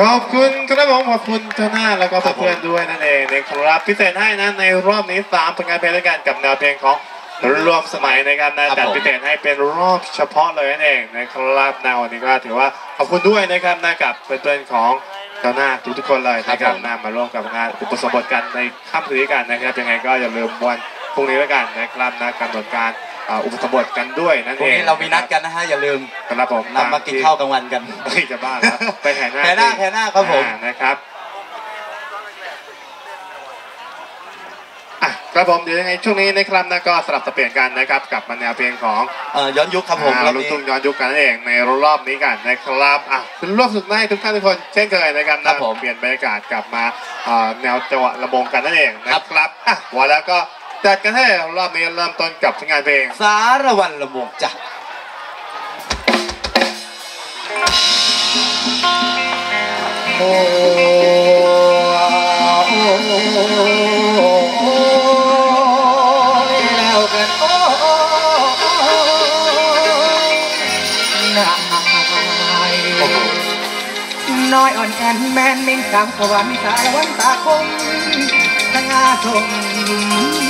ขอบคุณครับผมขอบคุณเจ้าหน้าแล้วก็เพื่อนๆด้วยนั่นเองนะครับพิเศษให้นะในรอบนี้สามผลงานเพลงด้วยกันกับแนวเพลงของรวมสมัยนะครับนะจัดพิเศษให้เป็นรอบเฉพาะเลยนั่นเองนะครับในวันนี้ก็ถือว่าขอบคุณด้วยนะครับนะกับเพื่อนๆของเจ้าหน้าทุกๆคนเลยนะครับนะมาร่วมกับงานอุปสมบทกันในค่ำคืนนี้กันนะครับยังไงก็อย่าลืมวันพรุ่งนี้แล้วกันนะครับนะกำหนดการ อ่าอุปสมบทกันด้วยนั่นพรุ่เองงนี้เรามีนัดกันนะฮะอย่าลืมครับผมนำมากินข้าวกลางวันกัน เฮ้ยจะบ้าแล้วไปแห่หน้าแห่หน้าแห่หน้าครับผม อ่านะครับอะครับผมเดี๋ยวยังไงช่วงนี้นะครับนะก็สลับสับเปลี่ยนกันนะครับกับมาแนวเพลงของ เอ่อย้อนยุคครับผมอ่ารอบลูกนี้ ทุ่งย้อนยุคกันนั่นเองในรอบนี้กันนะครับอะคุณรอบสุดให้ทุกท่านทุกคนเช่นเคยนะครับครันะบผมเปลี่ยนบรรยากาศกลับมาอ่าแนวจังหวะระบงกันนั่นเองนะครับอะวันแล้วก็ จัดกันให้รอบนี้เริ่มต้นกับผลงานเพลง สารวันละวงจ้ะโอ้น้อยอ่อนแอนแมนมิ่งสามสวรรค์สารวันตาคมสง่าสม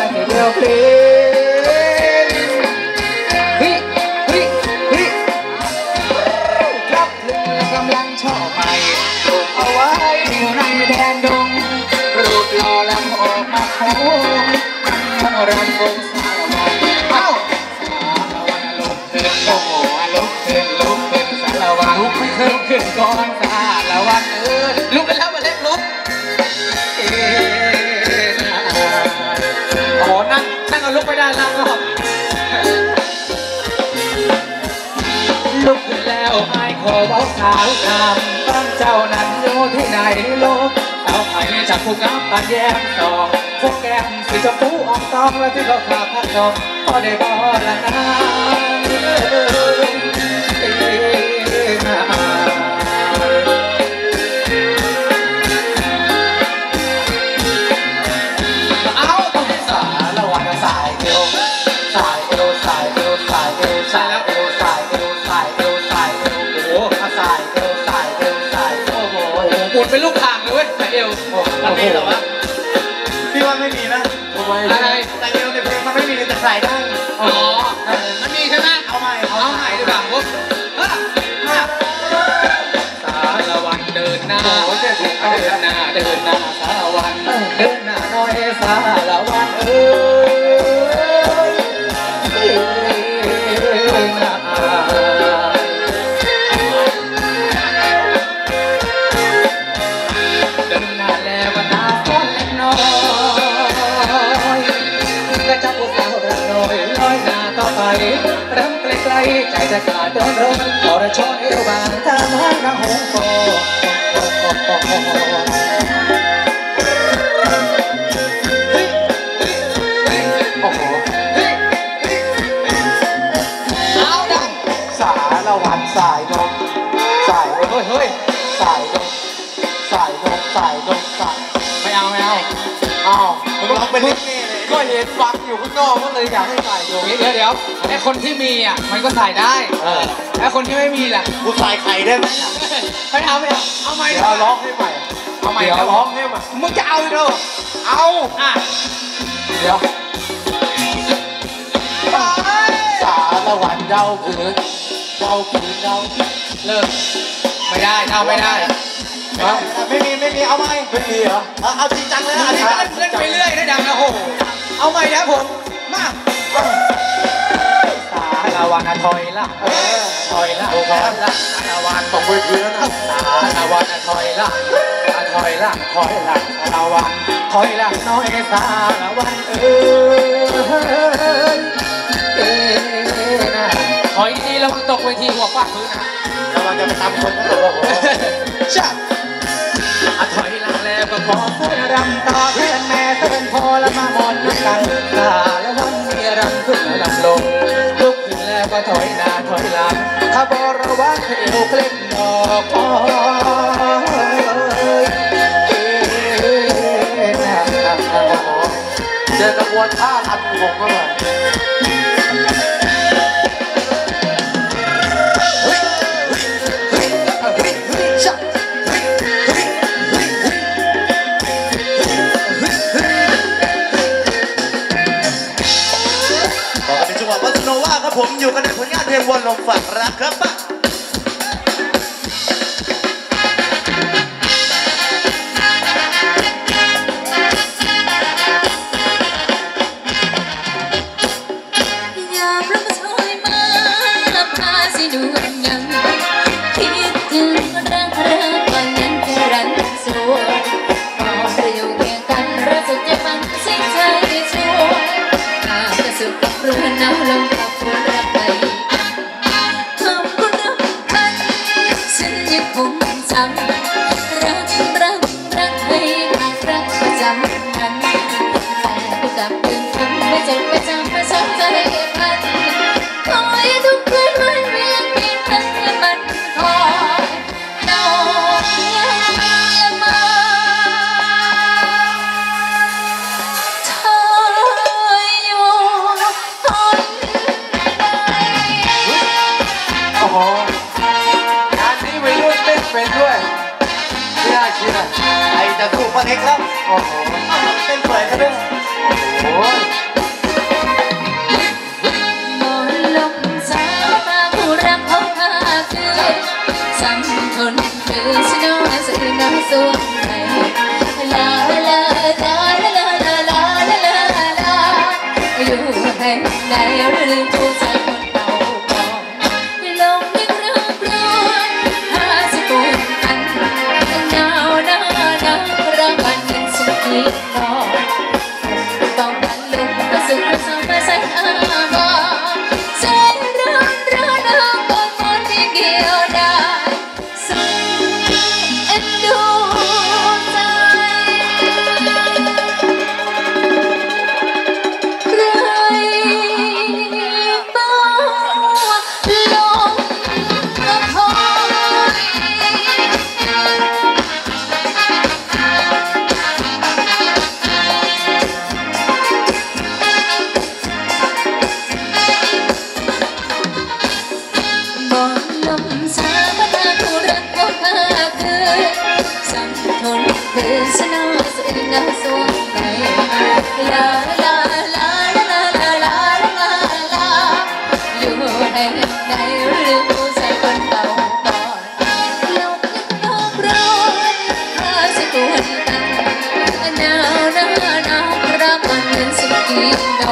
ยวเพลงฮ้ยเฮ้ยเฮ้ยครับเรือกำลังชอบไปปลูกเอาไว้อยู่ในแดนดงรูปหล่อลำออกมาโค้งมันรำวงสารวันเอ้าลุกขึ้นโอ้โหลุกขึ้นลุกขึ้นสารวัตรลุกไม่ขึ้นขึ้นก่อนสารวัตรเออลุกกันแล้วมาเล็กลุก ขอบอกสาวงามบ้านเจ้านั้นอยู่ที่ไหนโลกสาวไทยจากภูงามตาแย้มสองพวกแก้มสีชมพูออกตองและที่เขาขาพักดอกพอได้บอกละนะ มันมีเหรอวะพี่ว่าไม่มีนะอะไรแต่เดียวในเพลงมันไม่มีแต่ใส่ได้อ๋อมันมีใช่ไหมเอาใหม่เอาใหม่ดีกว่าปุ๊บสารวันเดินหน้าเดินหน้าเดินหน้าสารวันเดินหน้าน้อยสารวันเอ้ย จจะขาดเดินรถขอระชอนเอวบางตามหากระหงโฟโอ้โหเอาดังสารวันสายนกสายเฮ้ยเฮ้ยสายนกสายนกสายนกสายไม่เอาไม่เอาเอาวมันต้องเป็นลิเกเลย ก็เห็นฟังอยู่ข้างนอกก็เลยอยากให้ใส่อยู่เดี๋ยวเดี๋ยวไอคนที่มีอะมันก็ใส่ได้เออไอคนที่ไม่มีล่ะกูใส่ไข่ได้ไหมไม่เอาไม่เอาเอาไม่เดี๋ยวร้องให้ใหม่เอาไม่เดี๋ยวเอาร้องให้ใหม่มึงจะเอาอีกเหรอเอาอะเดี๋ยวสารวันเดาผืนเดาผืนเดาเลิกไม่ได้เอาไม่ได้ไม่มีไม่มีเอาไหมไม่มีเหรอเอาเอาจริงจังเลยนะอันนี้เล่นเล่นไปเรื่อยได้ดังนะโห เอาใหม่นะผม มาสารวันทอยละทอยละทอยละสารวันตกไเพื่อนสารวันทอยละถอยละถอยละสารวันถอยละน้องเอสารวันเอ้เอ้นะถอยดีแล้วมันตกเวทีหัวฟาดพื้นนะระวังจะไปตามคนก็ตกหัวชาอถ จอกระบวนท่าทันผมก็มาผมอยู่กันในผลงานเพลงวนลมฝักรักครับ Berhenang lengkap น่าเชื่อไอ้ตะคู่ป้าเล็กครับโอ้โหเป็นเปิดกันด้วยโอ้โห Hãy subscribe cho kênh Ghiền Mì Gõ Để không bỏ lỡ những video hấp dẫn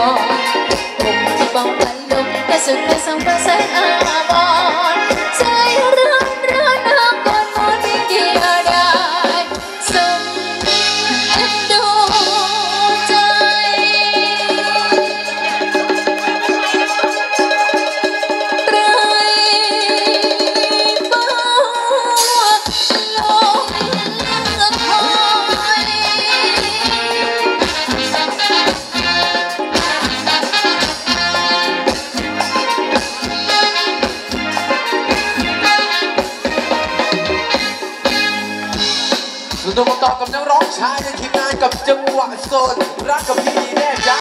Oh I'm a sword,